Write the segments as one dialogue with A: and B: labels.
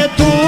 A: É momento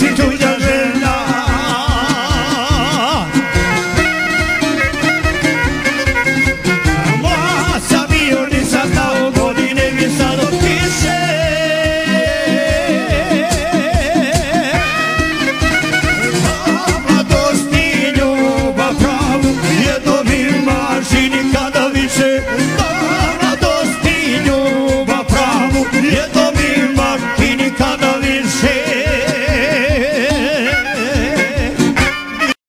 A: listen to